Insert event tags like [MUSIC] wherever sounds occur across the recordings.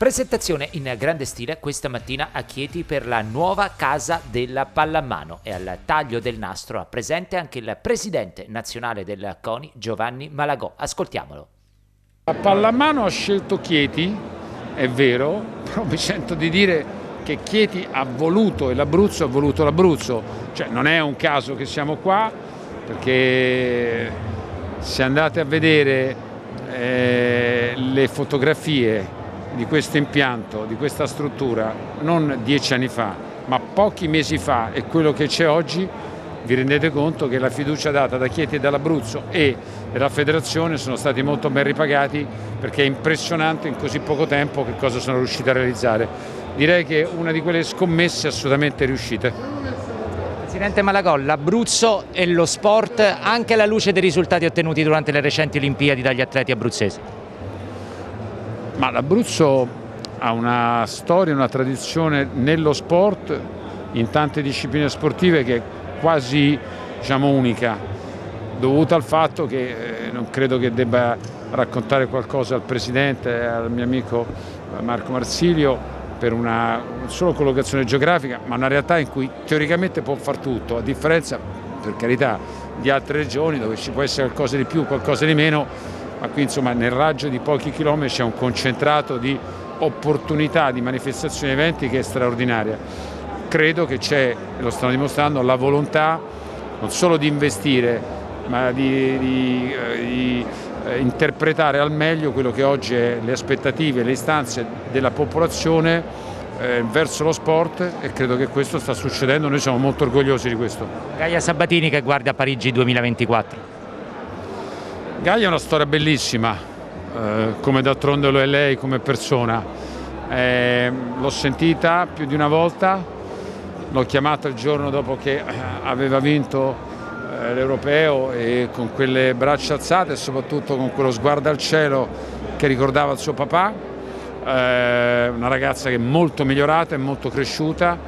Presentazione in grande stile questa mattina a Chieti per la nuova casa della pallamano e al taglio del nastro presente anche il presidente nazionale del CONI Giovanni Malagò. Ascoltiamolo. La pallamano ha scelto Chieti, è vero, [LAUGHS] però mi sento di dire che Chieti ha voluto e l'Abruzzo ha voluto l'Abruzzo, cioè non è un caso che siamo qua perché se andate a vedere eh, le fotografie di questo impianto, di questa struttura, non dieci anni fa, ma pochi mesi fa e quello che c'è oggi, vi rendete conto che la fiducia data da Chieti e dall'Abruzzo e dalla federazione sono stati molto ben ripagati perché è impressionante in così poco tempo che cosa sono riusciti a realizzare. Direi che è una di quelle scommesse assolutamente riuscite. Presidente Malagol, l'Abruzzo e lo sport anche alla luce dei risultati ottenuti durante le recenti Olimpiadi dagli atleti abruzzesi. Ma l'Abruzzo ha una storia, una tradizione nello sport, in tante discipline sportive che è quasi diciamo, unica, dovuta al fatto che eh, non credo che debba raccontare qualcosa al Presidente, al mio amico Marco Marsilio, per una solo collocazione geografica, ma una realtà in cui teoricamente può far tutto, a differenza, per carità, di altre regioni dove ci può essere qualcosa di più, qualcosa di meno, ma qui insomma nel raggio di pochi chilometri c'è un concentrato di opportunità di manifestazioni e eventi che è straordinaria. Credo che c'è, e lo stanno dimostrando, la volontà non solo di investire, ma di, di, eh, di eh, interpretare al meglio quello che oggi è le aspettative, le istanze della popolazione eh, verso lo sport e credo che questo sta succedendo, noi siamo molto orgogliosi di questo. Gaia Sabatini che guarda Parigi 2024. Gaia è una storia bellissima, eh, come d'altronde lo è lei come persona. Eh, l'ho sentita più di una volta, l'ho chiamata il giorno dopo che aveva vinto eh, l'Europeo e con quelle braccia alzate e soprattutto con quello sguardo al cielo che ricordava il suo papà, eh, una ragazza che è molto migliorata, è molto cresciuta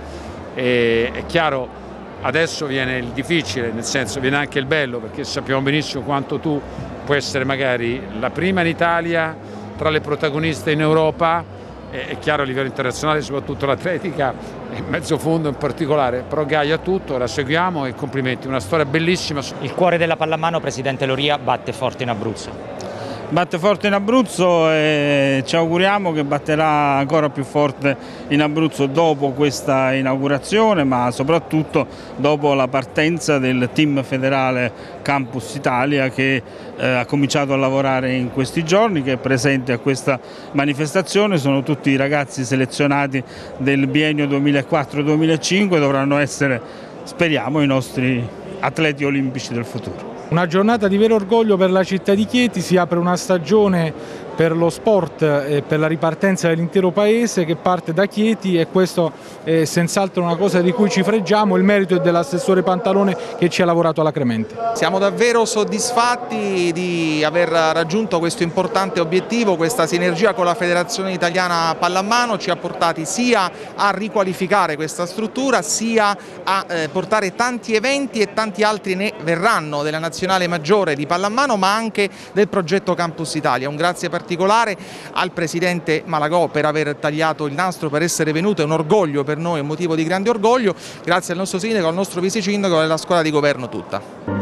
e è chiaro adesso viene il difficile, nel senso viene anche il bello perché sappiamo benissimo quanto tu può essere magari la prima in Italia tra le protagoniste in Europa, è chiaro a livello internazionale soprattutto l'atletica e mezzo fondo in particolare, però Gaia tutto, la seguiamo e complimenti, una storia bellissima. Il cuore della pallamano, Presidente Loria, batte forte in Abruzzo batte forte in Abruzzo e ci auguriamo che batterà ancora più forte in Abruzzo dopo questa inaugurazione ma soprattutto dopo la partenza del team federale Campus Italia che eh, ha cominciato a lavorare in questi giorni, che è presente a questa manifestazione, sono tutti i ragazzi selezionati del biennio 2004-2005, dovranno essere, speriamo, i nostri atleti olimpici del futuro. Una giornata di vero orgoglio per la città di Chieti, si apre una stagione per lo sport e per la ripartenza dell'intero paese che parte da Chieti e questo è senz'altro una cosa di cui ci freggiamo, il merito è dell'assessore Pantalone che ci ha lavorato alla Cremente. Siamo davvero soddisfatti di aver raggiunto questo importante obiettivo, questa sinergia con la Federazione Italiana Pallamano ci ha portati sia a riqualificare questa struttura sia a eh, portare tanti eventi e tanti altri ne verranno della nazionale maggiore di Pallamano ma anche del progetto Campus Italia. Un grazie particolare particolare al Presidente Malagò per aver tagliato il nastro, per essere venuto, è un orgoglio per noi, un motivo di grande orgoglio, grazie al nostro sindaco, al nostro vice sindaco e alla scuola di governo tutta.